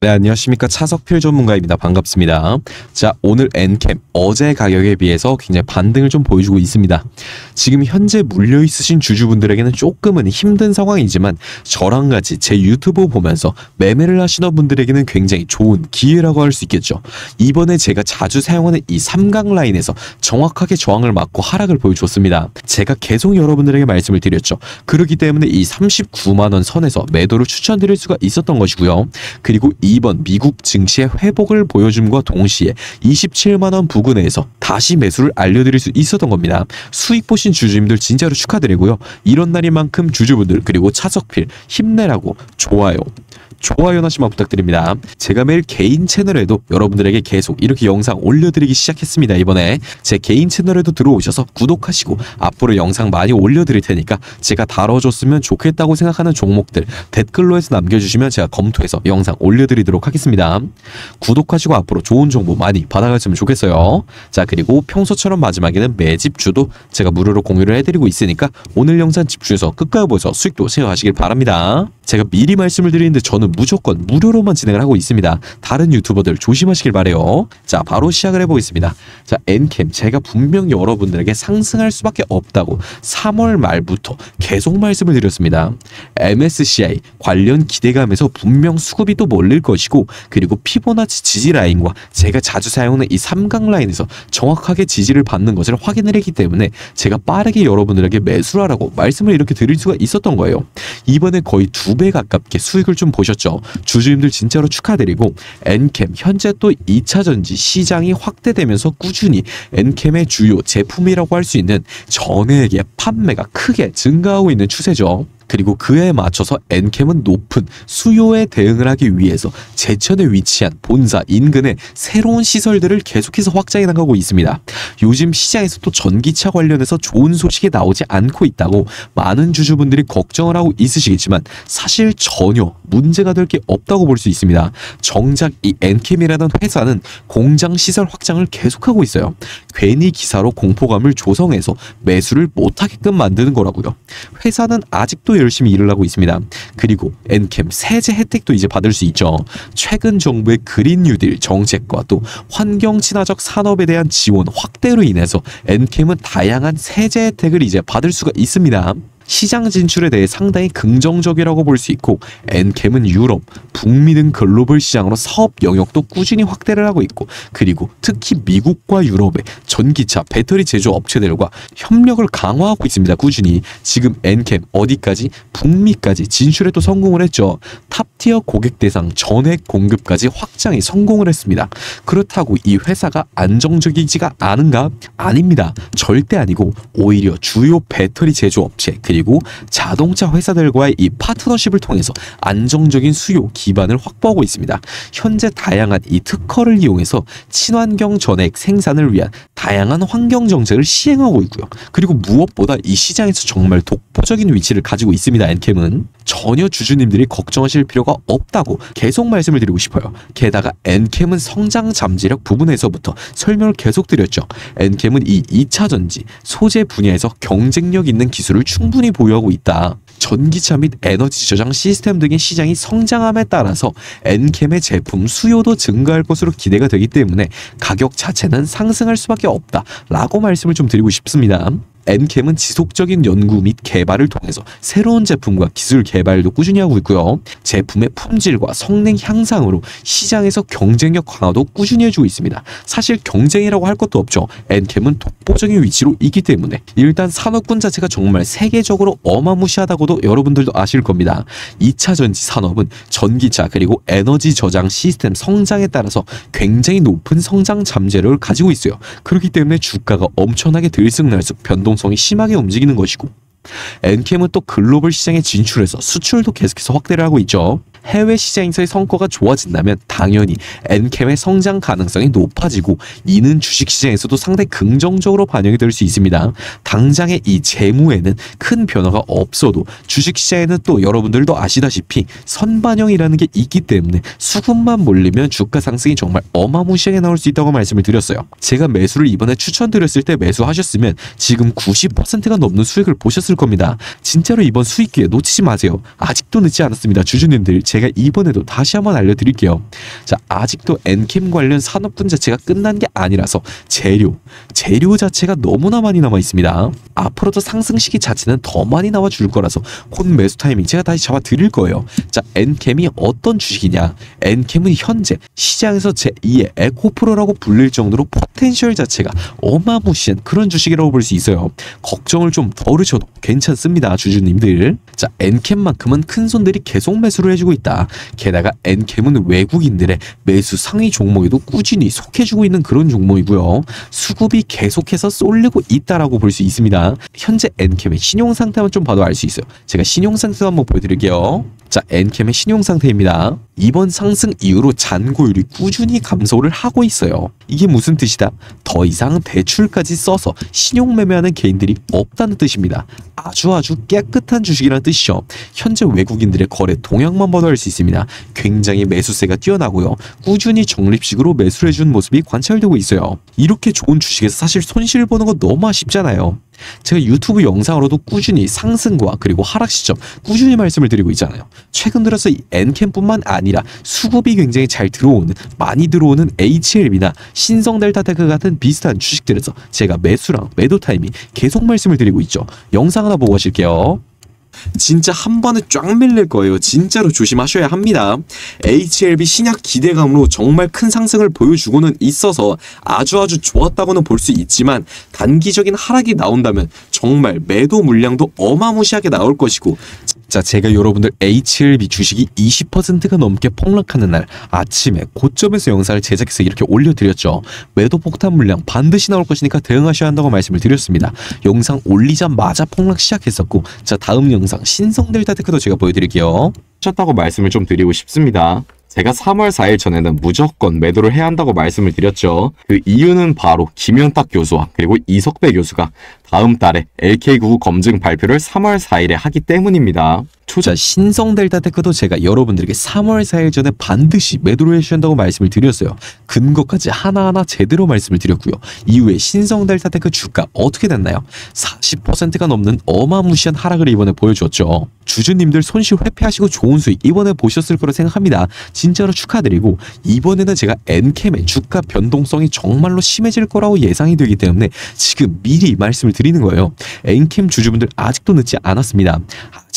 네, 안녕하십니까. 차석필 전문가입니다. 반갑습니다. 자, 오늘 엔캠 어제 가격에 비해서 굉장히 반등을 좀 보여주고 있습니다. 지금 현재 물려 있으신 주주분들에게는 조금은 힘든 상황이지만 저랑 같이 제 유튜브 보면서 매매를 하시는 분들에게는 굉장히 좋은 기회라고 할 수 있겠죠. 이번에 제가 자주 사용하는 이 삼각 라인에서 정확하게 저항을 맞고 하락을 보여줬습니다. 제가 계속 여러분들에게 말씀을 드렸죠. 그렇기 때문에 이 39만 원 선에서 매도를 추천드릴 수가 있었던 것이고요. 그리고 이번 미국 증시의 회복을 보여줌과 동시에 27만 원 부근에서 다시 매수를 알려드릴 수 있었던 겁니다. 수익 보신 주주님들 진짜로 축하드리고요. 이런 날인 만큼 주주분들 그리고 차석필 힘내라고 좋아요. 좋아요 하나씩만 부탁드립니다. 제가 매일 개인 채널에도 여러분들에게 계속 이렇게 영상 올려드리기 시작했습니다. 이번에 제 개인 채널에도 들어오셔서 구독하시고 앞으로 영상 많이 올려드릴 테니까 제가 다뤄줬으면 좋겠다고 생각하는 종목들 댓글로 해서 남겨주시면 제가 검토해서 영상 올려드 리도록 하겠습니다. 구독하시고 앞으로 좋은 정보 많이 받아갔으면 좋겠어요. 자 그리고 평소처럼 마지막에는 매 집주도 제가 무료로 공유를 해드리고 있으니까 오늘 영상 집중해서 끝까지 보셔서 수익도 생각하시길 바랍니다. 제가 미리 말씀을 드리는데 저는 무조건 무료로만 진행을 하고 있습니다. 다른 유튜버들 조심하시길 바래요. 자, 바로 시작을 해보겠습니다. 자, 엔캠 제가 분명 여러분들에게 상승할 수밖에 없다고 3월 말부터 계속 말씀을 드렸습니다. MSCI 관련 기대감에서 분명 수급이 또 몰릴 것이고 그리고 피보나치 지지 라인과 제가 자주 사용하는 이 삼각 라인에서 정확하게 지지를 받는 것을 확인을 했기 때문에 제가 빠르게 여러분들에게 매수하라고 말씀을 이렇게 드릴 수가 있었던 거예요. 이번에 거의 두배 가깝게 수익을 좀 보셨죠. 주주님들 진짜로 축하드리고 엔캠 현재 또 2차 전지 시장이 확대되면서 꾸준히 엔캠의 주요 제품이라고 할 수 있는 전액의 판매가 크게 증가하고 있는 추세죠. 그리고 그에 맞춰서 엔캠은 높은 수요에 대응을 하기 위해서 제천에 위치한 본사 인근에 새로운 시설들을 계속해서 확장해 나가고 있습니다. 요즘 시장에서 또 전기차 관련해서 좋은 소식이 나오지 않고 있다고 많은 주주분들이 걱정을 하고 있으시겠지만 사실 전혀 문제가 될 게 없다고 볼 수 있습니다. 정작 이 엔캠이라는 회사는 공장 시설 확장을 계속하고 있어요. 괜히 기사로 공포감을 조성해서 매수를 못하게끔 만드는 거라고요. 회사는 아직도 열심히 일을 하고 있습니다. 그리고 엔캠 세제 혜택도 이제 받을 수 있죠. 최근 정부의 그린 뉴딜 정책과 또 환경 친화적 산업에 대한 지원 확대로 인해서 엔캠은 다양한 세제 혜택을 이제 받을 수가 있습니다. 시장 진출에 대해 상당히 긍정적이라고 볼 수 있고 엔캠은 유럽, 북미 등 글로벌 시장으로 사업 영역도 꾸준히 확대를 하고 있고 그리고 특히 미국과 유럽의 전기차, 배터리 제조 업체들과 협력을 강화하고 있습니다. 꾸준히 지금 엔캠 어디까지 북미까지 진출에 또 성공을 했죠. 탑티어 고객 대상 전액 공급까지 확장에 성공을 했습니다. 그렇다고 이 회사가 안정적이지가 않은가? 아닙니다. 절대 아니고 오히려 주요 배터리 제조 업체 그리고 자동차 회사들과의 이 파트너십을 통해서 안정적인 수요 기반을 확보하고 있습니다. 현재 다양한 이 특허를 이용해서 친환경 전액 생산을 위한 다양한 환경 정책을 시행하고 있고요. 그리고 무엇보다 이 시장에서 정말 독보적인 위치를 가지고 있습니다. 엔캠은 전혀 주주님들이 걱정하실 필요가 없다고 계속 말씀을 드리고 싶어요. 게다가 엔캠은 성장 잠재력 부분에서부터 설명을 계속 드렸죠. 엔캠은 이 2차 전지 소재 분야에서 경쟁력 있는 기술을 충분히 보유하고 있다. 전기차 및 에너지 저장 시스템 등의 시장이 성장함에 따라서 엔캠의 제품 수요도 증가할 것으로 기대가 되기 때문에 가격 자체는 상승할 수밖에 없다라고 말씀을 좀 드리고 싶습니다. 엔캠은 지속적인 연구 및 개발을 통해서 새로운 제품과 기술 개발도 꾸준히 하고 있고요. 제품의 품질과 성능 향상으로 시장에서 경쟁력 강화도 꾸준히 해주고 있습니다. 사실 경쟁이라고 할 것도 없죠. 엔캠은 독보적인 위치로 있기 때문에 일단 산업군 자체가 정말 세계적으로 어마무시하다고도 여러분들도 아실 겁니다. 2차 전지 산업은 전기차 그리고 에너지 저장 시스템 성장에 따라서 굉장히 높은 성장 잠재력을 가지고 있어요. 그렇기 때문에 주가가 엄청나게 들쑥날쑥 변동 성이 심하게 움직이는 것이고 엔캠은 또 글로벌 시장에 진출해서 수출도 계속해서 확대를 하고 있죠. 해외 시장에서의 성과가 좋아진다면 당연히 엔캠의 성장 가능성이 높아지고 이는 주식 시장에서도 상당히 긍정적으로 반영이 될 수 있습니다. 당장의 이 재무에는 큰 변화가 없어도 주식 시장에는 또 여러분들도 아시다시피 선반영이라는 게 있기 때문에 수급만 몰리면 주가 상승이 정말 어마무시하게 나올 수 있다고 말씀을 드렸어요. 제가 매수를 이번에 추천드렸을 때 매수하셨으면 지금 90%가 넘는 수익을 보셨을 겁니다. 진짜로 이번 수익 기회 놓치지 마세요. 아직도 늦지 않았습니다. 주주님들 제 제가 이번에도 다시 한번 알려드릴게요. 자, 아직도 엔캠 관련 산업군 자체가 끝난 게 아니라서 재료, 재료 자체가 너무나 많이 남아 있습니다. 앞으로도 상승 시기 자체는 더 많이 나와 줄 거라서 곧 매수 타이밍 제가 다시 잡아 드릴 거예요. 자, 엔켐이 어떤 주식이냐? 엔켐은 현재 시장에서 제2의 에코프로라고 불릴 정도로 potential 자체가 어마무시한 그런 주식이라고 볼 수 있어요. 걱정을 좀 덜으셔도 괜찮습니다, 주주님들. 자, 엔켐만큼은 큰 손들이 계속 매수를 해주고 있다. 게다가 엔켐은 외국인들의 매수 상위 종목에도 꾸준히 속해주고 있는 그런 종목이고요. 수급이 계속해서 쏠리고 있다라고 볼 수 있습니다. 현재 엔캠의 신용 상태만 좀 봐도 알 수 있어요. 제가 신용 상태 한번 보여드릴게요. 자, 엔캠의 신용 상태입니다. 이번 상승 이후로 잔고율이 꾸준히 감소를 하고 있어요. 이게 무슨 뜻이다? 더 이상 대출까지 써서 신용 매매하는 개인들이 없다는 뜻입니다. 아주 아주 깨끗한 주식이라는 뜻이죠. 현재 외국인들의 거래 동향만 봐도 알 수 있습니다. 굉장히 매수세가 뛰어나고요. 꾸준히 적립식으로 매수를 해주는 모습이 관찰되고 있어요. 이렇게 좋은 주식에서 사실 손실 보는 거 너무 아쉽잖아요. 제가 유튜브 영상으로도 꾸준히 상승과 그리고 하락 시점 꾸준히 말씀을 드리고 있잖아요. 최근 들어서 이 엔캠뿐만 아니라 수급이 굉장히 잘 들어오는 많이 들어오는 HLB나 신성 델타테크 같은 비슷한 주식들에서 제가 매수랑 매도 타이밍 계속 말씀을 드리고 있죠. 영상 하나 보고 가실게요. 진짜 한 번에 쫙 밀릴 거예요. 진짜로 조심하셔야 합니다. HLB 신약 기대감으로 정말 큰 상승을 보여주고는 있어서 아주 아주 좋았다고는 볼 수 있지만 단기적인 하락이 나온다면 정말 매도 물량도 어마무시하게 나올 것이고 자, 제가 여러분들 HLB 주식이 20%가 넘게 폭락하는 날 아침에 고점에서 영상을 제작해서 이렇게 올려드렸죠. 매도 폭탄 물량 반드시 나올 것이니까 대응하셔야 한다고 말씀을 드렸습니다. 영상 올리자마자 폭락 시작했었고 자, 다음 영상 신성 델타 테크도 제가 보여드릴게요. 하셨다고 말씀을 좀 드리고 싶습니다. 제가 3월 4일 전에는 무조건 매도를 해야 한다고 말씀을 드렸죠. 그 이유는 바로 김현탁 교수와 그리고 이석배 교수가 다음 달에 LK99 검증 발표를 3월 4일에 하기 때문입니다. 자, 신성 델타 테크도 제가 여러분들에게 3월 4일 전에 반드시 매도를 해주셔야 한다고 말씀을 드렸어요. 근거까지 하나하나 제대로 말씀을 드렸고요. 이후에 신성 델타 테크 주가 어떻게 됐나요? 40%가 넘는 어마무시한 하락을 이번에 보여줬죠. 주주님들 손실 회피하시고 좋은 수익 이번에 보셨을 거라 생각합니다. 진짜로 축하드리고 이번에는 제가 엔켐의 주가 변동성이 정말로 심해질 거라고 예상이 되기 때문에 지금 미리 말씀을 드리는 거예요. 엔켐 주주분들 아직도 늦지 않았습니다.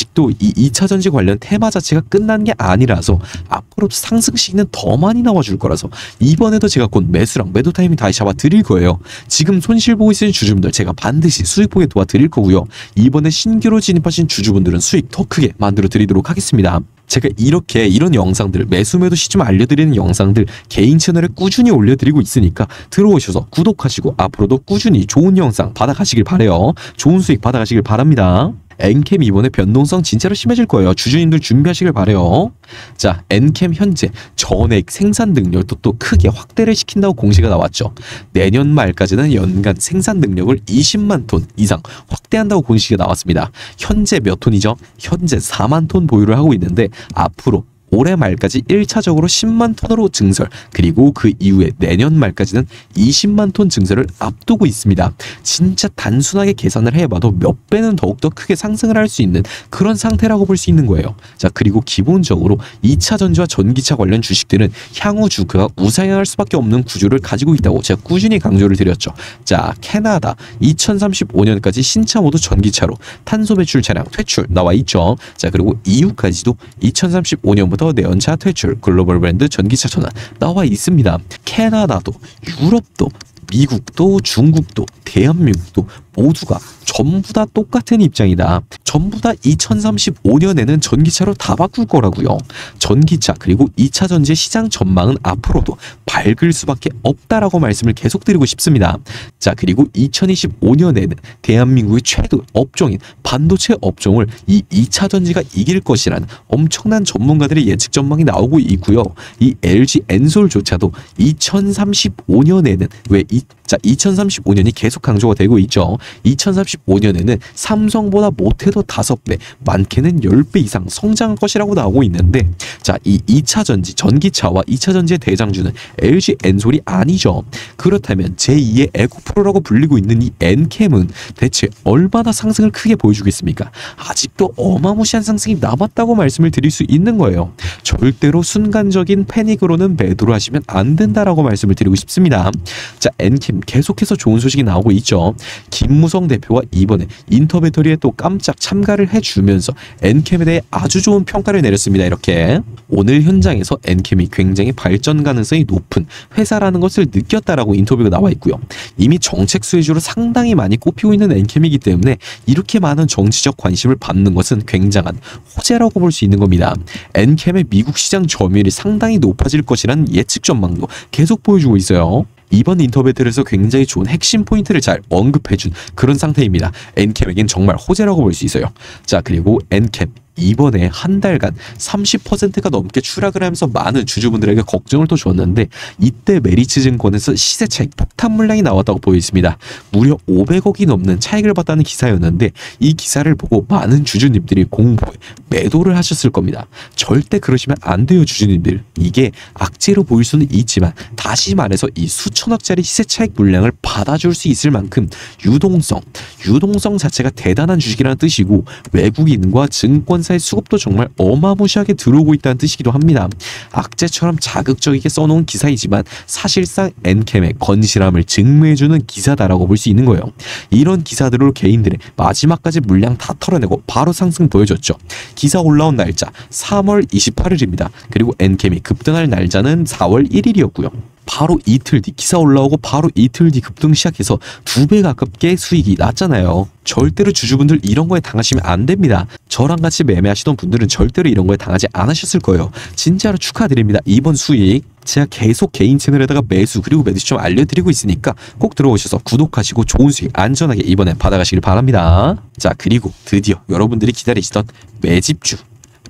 아직도 이 2차 전지 관련 테마 자체가 끝난 게 아니라서 앞으로 상승 시기는 더 많이 나와줄 거라서 이번에도 제가 곧 매수랑 매도 타이밍 다시 잡아 드릴 거예요. 지금 손실 보고 있으신 주주분들 제가 반드시 수익 보게 도와드릴 거고요. 이번에 신규로 진입하신 주주분들은 수익 더 크게 만들어 드리도록 하겠습니다. 제가 이렇게 이런 영상들 매수 매도 시점 알려드리는 영상들 개인 채널에 꾸준히 올려드리고 있으니까 들어오셔서 구독하시고 앞으로도 꾸준히 좋은 영상 받아가시길 바래요. 좋은 수익 받아가시길 바랍니다. 엔캠 이번에 변동성 진짜로 심해질 거예요. 주주님들 준비하시길 바래요. 자, 엔캠 현재 전액 생산 능력도 또 크게 확대를 시킨다고 공시가 나왔죠. 내년 말까지는 연간 생산 능력을 20만 톤 이상 확대한다고 공시가 나왔습니다. 현재 몇 톤이죠? 현재 4만 톤 보유를 하고 있는데 앞으로 올해 말까지 1차적으로 10만 톤으로 증설 그리고 그 이후에 내년 말까지는 20만 톤 증설을 앞두고 있습니다. 진짜 단순하게 계산을 해봐도 몇 배는 더욱더 크게 상승을 할 수 있는 그런 상태라고 볼 수 있는 거예요. 자 그리고 기본적으로 2차 전지와 전기차 관련 주식들은 향후 주가가 우상향할 수밖에 없는 구조를 가지고 있다고 제가 꾸준히 강조를 드렸죠. 자 캐나다 2035년까지 신차 모두 전기차로 탄소 배출 차량 퇴출 나와 있죠. 자 그리고 EU까지도 2035년부터 내연차 퇴출 글로벌 브랜드 전기차 전환 나와 있습니다. 캐나다도 유럽도 미국도 중국도 대한민국도 모두가 전부 다 똑같은 입장이다. 전부 다 2035년에는 전기차로 다 바꿀 거라고요. 전기차 그리고 2차 전지의 시장 전망은 앞으로도 밝을 수밖에 없다라고 말씀을 계속 드리고 싶습니다. 자 그리고 2025년에는 대한민국의 최대 업종인 반도체 업종을 이 2차 전지가 이길 것이라는 엄청난 전문가들의 예측 전망이 나오고 있고요. 이 LG 엔솔조차도 2035년에는 왜 이, 자 2035년이 계속 강조가 되고 있죠. 2035년에는 삼성보다 못해도 5배, 많게는 10배 이상 성장할 것이라고 나오고 있는데 자, 이 2차 전지, 전기차와 2차 전지의 대장주는 LG 엔솔이 아니죠. 그렇다면 제2의 에코프로라고 불리고 있는 이 엔캠은 대체 얼마나 상승을 크게 보여주겠습니까? 아직도 어마무시한 상승이 남았다고 말씀을 드릴 수 있는 거예요. 절대로 순간적인 패닉으로는 매도를 하시면 안 된다라고 말씀을 드리고 싶습니다. 자, 엔캠 계속해서 좋은 소식이 나오고 있죠. 김 무성 대표가 이번에 인터배터리에 또 깜짝 참가를 해주면서 엔캠에 대해 아주 좋은 평가를 내렸습니다. 이렇게 오늘 현장에서 엔캠이 굉장히 발전 가능성이 높은 회사라는 것을 느꼈다라고 인터뷰가 나와 있고요. 이미 정책 수혜주로 상당히 많이 꼽히고 있는 엔캠이기 때문에 이렇게 많은 정치적 관심을 받는 것은 굉장한 호재라고 볼 수 있는 겁니다. 엔켐의 미국 시장 점유율이 상당히 높아질 것이라는 예측 전망도 계속 보여주고 있어요. 이번 인터뷰에서 굉장히 좋은 핵심 포인트를 잘 언급해준 그런 상태입니다. 엔켐에겐 정말 호재라고 볼 수 있어요. 자 그리고 엔켐 이번에 한 달간 30%가 넘게 추락을 하면서 많은 주주분들에게 걱정을 또 줬는데 이때 메리츠 증권에서 시세 차익 폭탄 물량이 나왔다고 보여있습니다. 무려 500억이 넘는 차익을 봤다는 기사였는데 이 기사를 보고 많은 주주님들이 공부에 매도를 하셨을 겁니다. 절대 그러시면 안 돼요 주주님들. 이게 악재로 보일 수는 있지만 다시 말해서 이 수천억짜리 시세 차익 물량을 받아줄 수 있을 만큼 유동성, 유동성 자체가 대단한 주식이라는 뜻이고 외국인과 증권 사의 수급도 정말 어마무시하게 들어오고 있다는 뜻이기도 합니다. 악재처럼 자극적이게 써놓은 기사이지만 사실상 엔캠의 건실함을 증명해주는 기사다라고 볼 수 있는 거예요. 이런 기사들로 개인들의 마지막까지 물량 다 털어내고 바로 상승 보여줬죠. 기사 올라온 날짜 3월 28일입니다. 그리고 엔캠이 급등할 날짜는 4월 1일이었고요. 바로 이틀 뒤 기사 올라오고 바로 이틀 뒤 급등 시작해서 두 배 가깝게 수익이 났잖아요. 절대로 주주분들 이런 거에 당하시면 안 됩니다. 저랑 같이 매매하시던 분들은 절대로 이런 거에 당하지 않으셨을 거예요. 진짜로 축하드립니다. 이번 수익 제가 계속 개인 채널에다가 매수 그리고 매수 좀 알려드리고 있으니까 꼭 들어오셔서 구독하시고 좋은 수익 안전하게 이번에 받아가시길 바랍니다. 자 그리고 드디어 여러분들이 기다리시던 매집주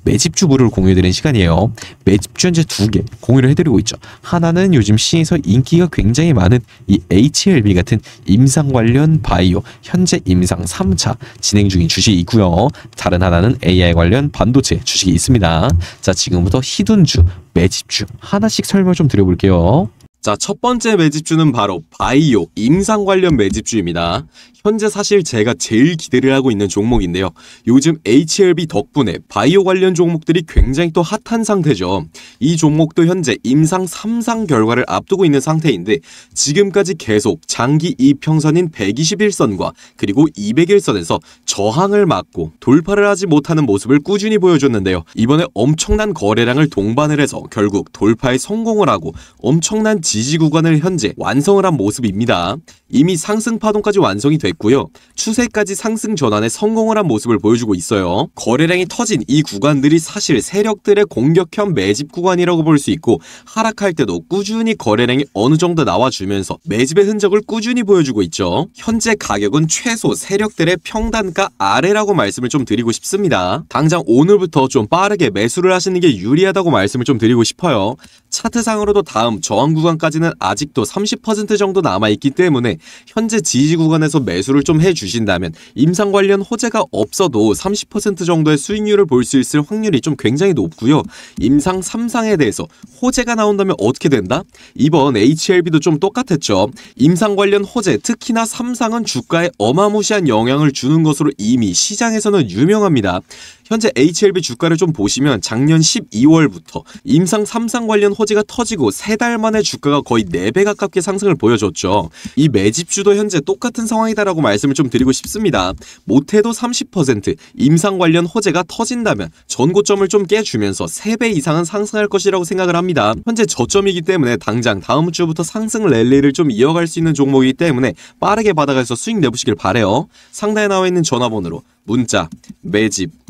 매집주부를 공유해드리는 시간이에요. 매집주 현재 두 개 공유를 해드리고 있죠. 하나는 요즘 시에서 인기가 굉장히 많은 이 HLB 같은 임상 관련 바이오 현재 임상 3차 진행 중인 주식이 있고요. 다른 하나는 AI 관련 반도체 주식이 있습니다. 자 지금부터 히든주 매집주 하나씩 설명 좀 드려볼게요. 자, 첫 번째 매집주는 바로 바이오 임상 관련 매집주입니다. 현재 사실 제가 제일 기대를 하고 있는 종목인데요. 요즘 HLB 덕분에 바이오 관련 종목들이 굉장히 또 핫한 상태죠. 이 종목도 현재 임상 3상 결과를 앞두고 있는 상태인데 지금까지 계속 장기 이평선인 121선과 그리고 201선에서 저항을 막고 돌파를 하지 못하는 모습을 꾸준히 보여줬는데요. 이번에 엄청난 거래량을 동반을 해서 결국 돌파에 성공을 하고 엄청난 지지 구간을 현재 완성을 한 모습입니다. 이미 상승 파동까지 완성이 됐고요. 추세까지 상승 전환에 성공을 한 모습을 보여주고 있어요. 거래량이 터진 이 구간들이 사실 세력들의 공격형 매집 구간이라고 볼 수 있고 하락할 때도 꾸준히 거래량이 어느 정도 나와주면서 매집의 흔적을 꾸준히 보여주고 있죠. 현재 가격은 최소 세력들의 평단가 아래라고 말씀을 좀 드리고 싶습니다. 당장 오늘부터 좀 빠르게 매수를 하시는 게 유리하다고 말씀을 좀 드리고 싶어요. 차트상으로도 다음 저항 구간 까지는 아직도 30% 정도 남아있기 때문에 현재 지지 구간에서 매수를 좀 해주신다면 임상 관련 호재가 없어도 30% 정도의 수익률을 볼 수 있을 확률이 좀 굉장히 높고요. 임상 3상에 대해서 호재가 나온다면 어떻게 된다? 이번 HLB도 좀 똑같았죠. 임상 관련 호재, 특히나 3상은 주가에 어마무시한 영향을 주는 것으로 이미 시장에서는 유명합니다. 현재 HLB 주가를 좀 보시면 작년 12월부터 임상 3상 관련 호재가 터지고 3달 만에 주가가 거의 4배 가깝게 상승을 보여줬죠. 이 매집주도 현재 똑같은 상황이다라고 말씀을 좀 드리고 싶습니다. 못해도 30% 임상 관련 호재가 터진다면 전고점을 좀 깨주면서 3배 이상은 상승할 것이라고 생각을 합니다. 현재 저점이기 때문에 당장 다음 주부터 상승 랠리를 좀 이어갈 수 있는 종목이기 때문에 빠르게 받아가서 수익 내보시길 바래요. 상단에 나와 있는 전화번호로 문자, 매집,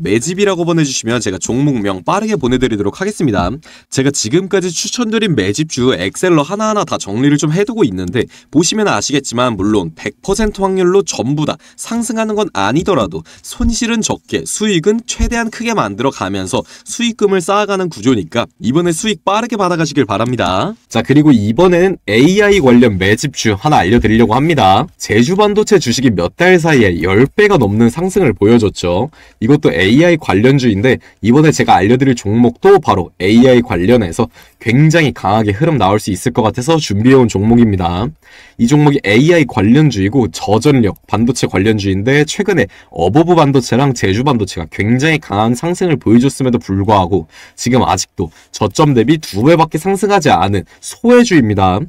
매집이라고 보내주시면 제가 종목명 빠르게 보내드리도록 하겠습니다. 제가 지금까지 추천드린 매집주 엑셀러 하나하나 다 정리를 좀 해두고 있는데 보시면 아시겠지만 물론 100% 확률로 전부 다 상승하는 건 아니더라도 손실은 적게 수익은 최대한 크게 만들어 가면서 수익금을 쌓아가는 구조니까 이번에 수익 빠르게 받아가시길 바랍니다. 자, 그리고 이번에는 AI 관련 매집주 하나 알려드리려고 합니다. 제주반도체 주식이 몇 달 사이에 10배가 넘는 상승을 보여줬죠. 이것도 AI 관련주인데 이번에 제가 알려드릴 종목도 바로 AI 관련해서 굉장히 강하게 흐름 나올 수 있을 것 같아서 준비해온 종목입니다. 이 종목이 AI 관련주이고 저전력 반도체 관련주인데 최근에 어보브 반도체랑 제주 반도체가 굉장히 강한 상승을 보여줬음에도 불구하고 지금 아직도 저점 대비 두 배밖에 상승하지 않은 소외주입니다.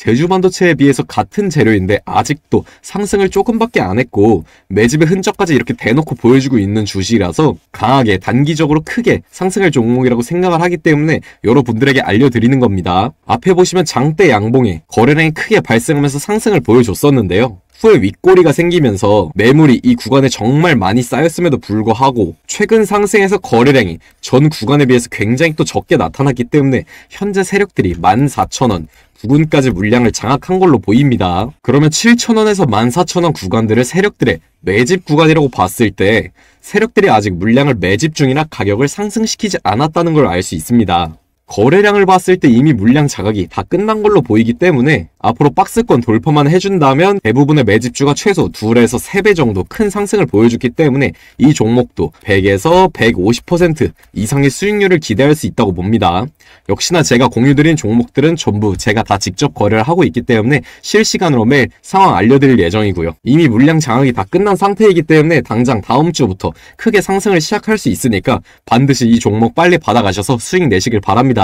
제주 반도체에 비해서 같은 재료인데 아직도 상승을 조금밖에 안 했고 매집의 흔적까지 이렇게 대놓고 보여주고 있는 주식이라서 강하게 단기적으로 크게 상승할 종목이라고 생각을 하기 때문에 여러분들에게 알려드리는 겁니다. 앞에 보시면 장대 양봉에 거래량이 크게 발생하면서 상승을 보여줬었는데요. 후에 윗꼬리가 생기면서 매물이 이 구간에 정말 많이 쌓였음에도 불구하고 최근 상승에서 거래량이 전 구간에 비해서 굉장히 또 적게 나타났기 때문에 현재 세력들이 14,000원 부근까지 물량을 장악한 걸로 보입니다. 그러면 7,000원에서 14,000원 구간들을 세력들의 매집 구간이라고 봤을 때 세력들이 아직 물량을 매집 중이나 가격을 상승시키지 않았다는 걸 알 수 있습니다. 거래량을 봤을 때 이미 물량 자각이 다 끝난 걸로 보이기 때문에 앞으로 박스권 돌파만 해준다면 대부분의 매집주가 최소 2에서 3배 정도 큰 상승을 보여줬기 때문에 이 종목도 100에서 150% 이상의 수익률을 기대할 수 있다고 봅니다. 역시나 제가 공유드린 종목들은 전부 제가 다 직접 거래를 하고 있기 때문에 실시간으로 매일 상황 알려드릴 예정이고요. 이미 물량 장악이 다 끝난 상태이기 때문에 당장 다음 주부터 크게 상승을 시작할 수 있으니까 반드시 이 종목 빨리 받아가셔서 수익 내시길 바랍니다.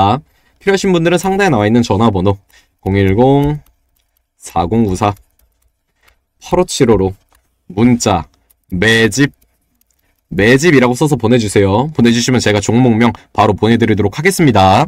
필요하신 분들은 상단에 나와 있는 전화번호 010 4094 8575로 문자 매집 매집이라고 써서 보내주세요. 보내주시면 제가 종목명 바로 보내드리도록 하겠습니다.